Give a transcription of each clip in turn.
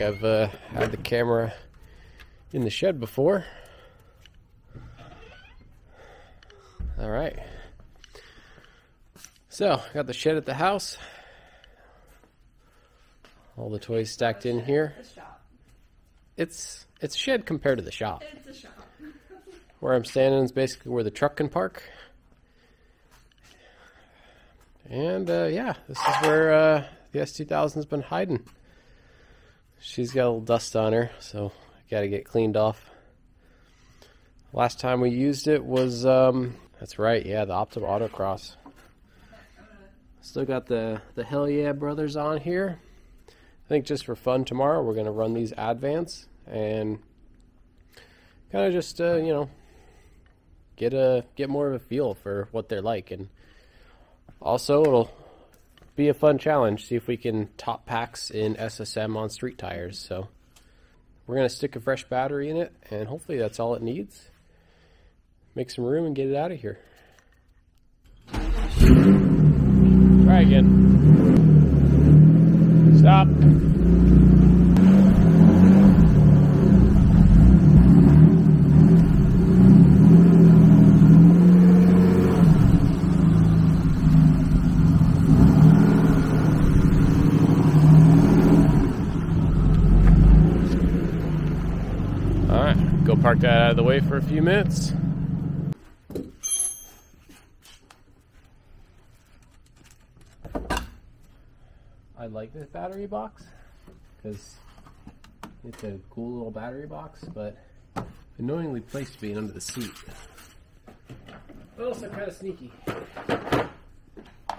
I've uh, had the camera in the shed before. All right. So, got the shed at the house. All the toys stacked in here. It's it's a shed compared to the shop. It's a shop. Where I'm standing is basically where the truck can park. And uh, yeah, this is where uh, the S2000's been hiding. She's got a little dust on her, so got to get cleaned off. Last time we used it was, um, that's right, yeah, the Optima Autocross. Still got the, the Hell Yeah Brothers on here. I think just for fun tomorrow, we're going to run these Advance and kind of just, uh, you know, get a get more of a feel for what they're like and also it'll be a fun challenge see if we can top PAX in ssm on street tires. So we're going to stick a fresh battery in it and hopefully that's all it needs. Make some room and get it out of here. Try again. Stop All right, go park that out of the way for a few minutes. I like this battery box because it's a cool little battery box, but annoyingly placed being under the seat. Also kind of sneaky.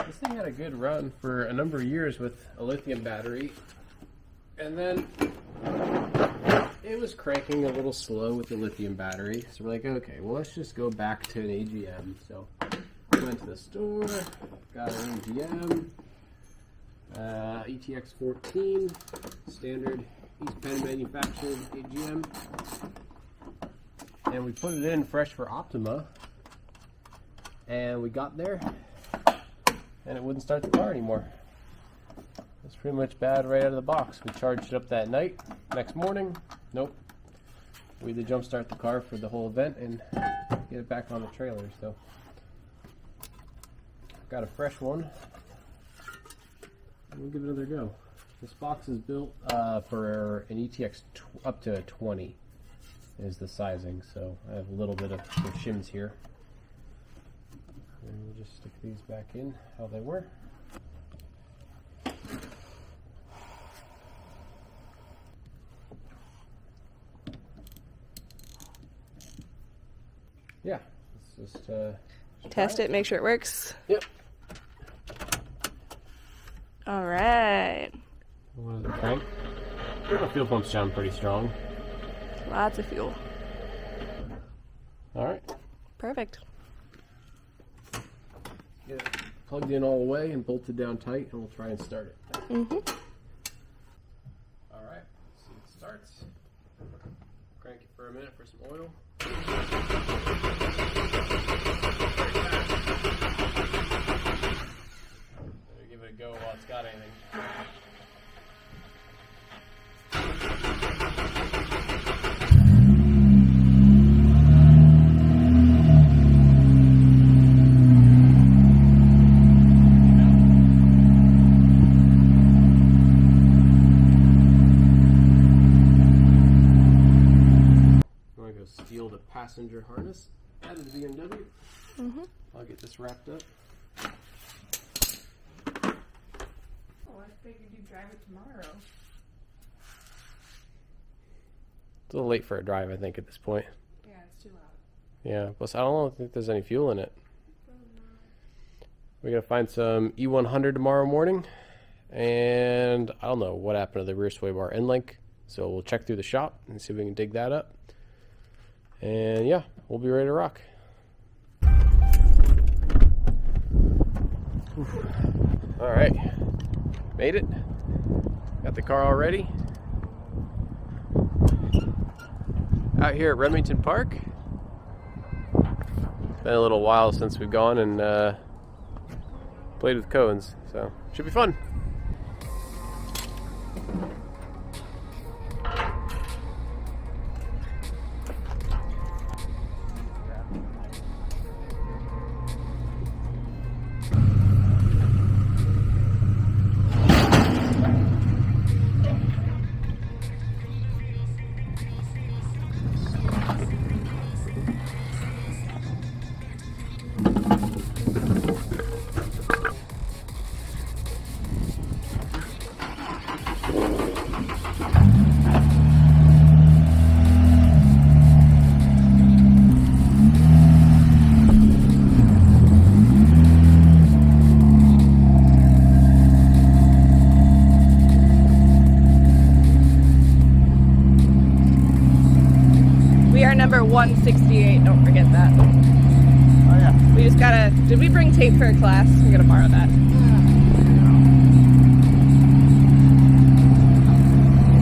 This thing had a good run for a number of years with a lithium battery, and then it was cranking a little slow with the lithium battery. So we're like, okay, well, let's just go back to an AGM. So we went to the store, got an AGM, uh, ETX 14, standard East Penn manufactured AGM. And we put it in fresh for Optima. And we got there, and it wouldn't start the car anymore. It's pretty much bad right out of the box. We charged it up that night. Next morning, nope. We had to jump start the car for the whole event and get it back on the trailer. So, got a fresh one. We'll give it another go. This box is built uh, for an ETX up to 20 is the sizing. So I have a little bit of shims here. And we'll just stick these back in how they were. Yeah, let's just uh, Test it, make sure it works. Yep. All right. What is it, crank? The fuel pumps sound pretty strong. Lots of fuel. All right, Perfect. get it plugged in all the way and bolted down tight, and we'll try and start it. Mm-hmm. All right, see it starts. Crank it for a minute for some oil. Better give it a go while it's got anything. I'm gonna go steal the passenger harness out of the BMW. Mm-hmm. I'll get this wrapped up. Oh, I figured you'd drive it tomorrow. It's a little late for a drive, I think, at this point. Yeah, it's too loud. Yeah, plus I don't think there's any fuel in it. We're gonna find some E100 tomorrow morning, and I don't know what happened to the rear sway bar end link. So we'll check through the shop and see if we can dig that up. And yeah, we'll be ready to rock. All right, made it. Got the car all ready. Out here at Remington Park. Been a little while since we've gone and uh, played with cones, so should be fun. 168. Don't forget that. Oh yeah. We just gotta. Did we bring tape for a class? We gotta borrow that.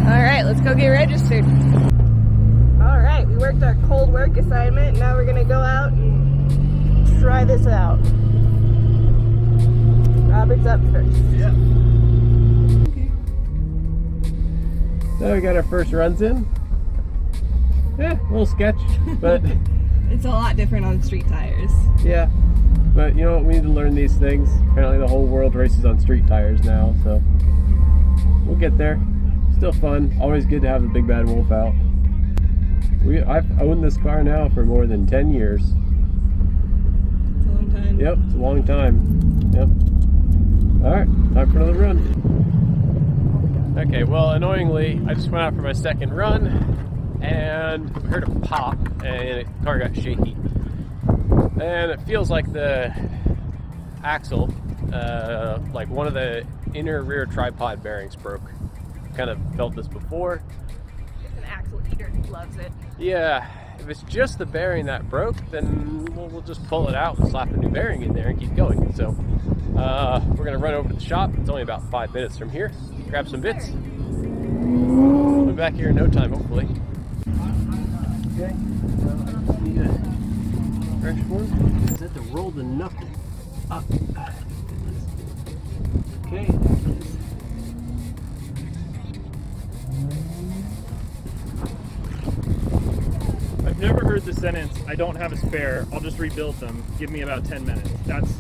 All right, let's go get registered. All right, we worked our cold work assignment. Now we're gonna go out and try this out. Robert's up first. Yeah. So we got our first runs in. Yeah, a little sketch, but It's a lot different on street tires. yeah. But you know what? We need to learn these things. Apparently, the whole world races on street tires now, so we'll get there. Still fun. Always good to have the big bad wolf out. We I've owned this car now for more than ten years. It's a long time. Yep, it's a long time. Yep. All right, time for another run. Okay, well, annoyingly, I just went out for my second run and heard a pop, and the car got shaky. And it feels like the axle, uh, like one of the inner rear tripod bearings broke. Kind of felt this before. It's an axle eater. He loves it. Yeah, if it's just the bearing that broke, then we'll, we'll just pull it out and slap a new bearing in there and keep going. So uh, we're gonna run over to the shop. It's only about five minutes from here. Grab some bits. We'll be back here in no time, hopefully. Okay. Fresh one. Is that to roll the knuckle up? Okay. I've never heard the sentence, I don't have a spare, I'll just rebuild them. Give me about 10 minutes. That's.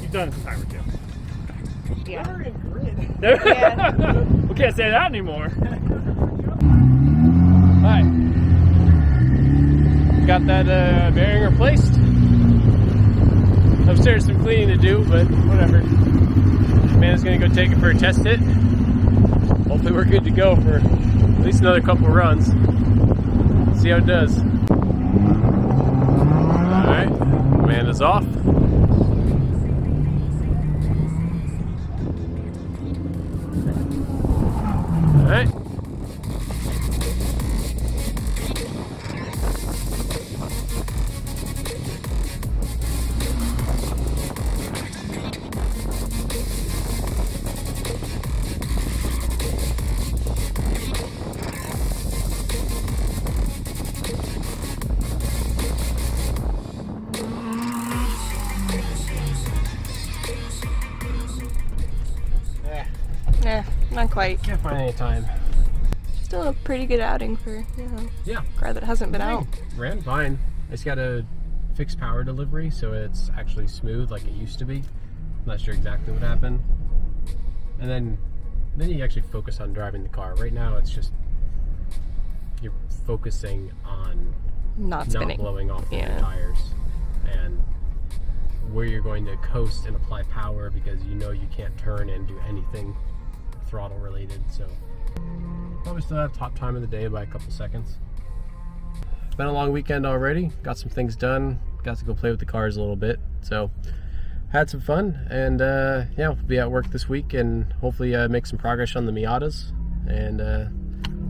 You've done it a time or two. Yeah. Yeah. we can't say that anymore. Got that uh, bearing replaced. Upstairs some cleaning to do, but whatever. Man is gonna go take it for a test hit. Hopefully we're good to go for at least another couple runs. See how it does. Alright, man is off. Alright. Yeah, not quite. can't find any time. Still a pretty good outing for you know Yeah. a car that hasn't been out. Ran fine. It's got a fixed power delivery, so it's actually smooth like it used to be. I'm not sure exactly what happened. And then, then you actually focus on driving the car. Right now, it's just you're focusing on Not not blowing off of Yeah. your tires and where you're going to coast and apply power because you know you can't turn and do anything throttle related. So probably still have top time of the day by a couple seconds. Been a long weekend already. Got some things done. Got to go play with the cars a little bit. So had some fun and uh, yeah, we'll be at work this week and hopefully uh, make some progress on the Miatas and uh,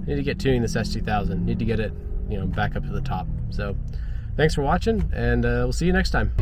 need to get tuning this S2000. Need to get it, you know, back up to the top. So thanks for watching and uh, we'll see you next time.